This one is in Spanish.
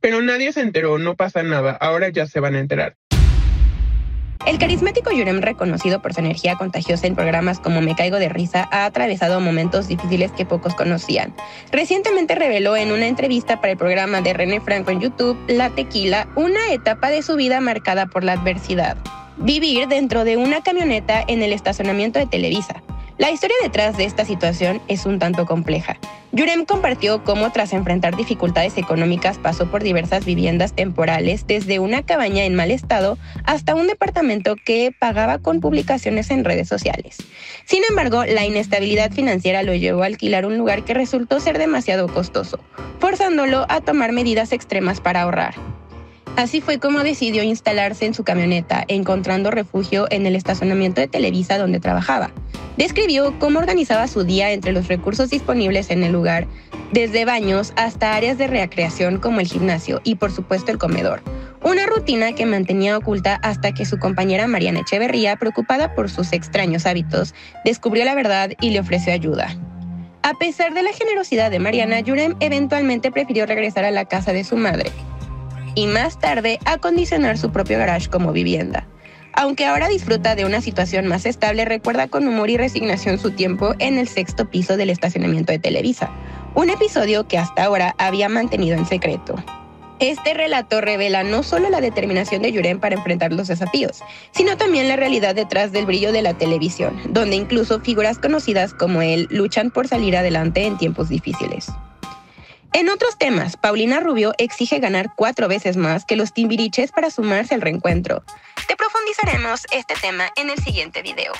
Pero nadie se enteró, no pasa nada, ahora ya se van a enterar. El carismático Yurem, reconocido por su energía contagiosa en programas como Me Caigo de Risa, ha atravesado momentos difíciles que pocos conocían. Recientemente reveló en una entrevista para el programa de René Franco en YouTube, La Tequila, una etapa de su vida marcada por la adversidad. Vivir dentro de una camioneta en el estacionamiento de Televisa, la historia detrás de esta situación es un tanto compleja. Yurem compartió cómo tras enfrentar dificultades económicas pasó por diversas viviendas temporales, desde una cabaña en mal estado hasta un departamento que pagaba con publicaciones en redes sociales. Sin embargo, la inestabilidad financiera lo llevó a alquilar un lugar que resultó ser demasiado costoso, forzándolo a tomar medidas extremas para ahorrar. Así fue como decidió instalarse en su camioneta, encontrando refugio en el estacionamiento de Televisa donde trabajaba. Describió cómo organizaba su día entre los recursos disponibles en el lugar, desde baños hasta áreas de recreación como el gimnasio y por supuesto el comedor. Una rutina que mantenía oculta hasta que su compañera Mariana Echeverría, preocupada por sus extraños hábitos, descubrió la verdad y le ofreció ayuda. A pesar de la generosidad de Mariana, Yurem eventualmente prefirió regresar a la casa de su madre, y más tarde acondicionar su propio garage como vivienda. Aunque ahora disfruta de una situación más estable, recuerda con humor y resignación su tiempo en el sexto piso del estacionamiento de Televisa, un episodio que hasta ahora había mantenido en secreto. Este relato revela no solo la determinación de Yuren para enfrentar los desafíos, sino también la realidad detrás del brillo de la televisión, donde incluso figuras conocidas como él luchan por salir adelante en tiempos difíciles. En otros temas, Paulina Rubio exige ganar cuatro veces más que los timbiriches para sumarse al reencuentro. Te profundizaremos este tema en el siguiente video.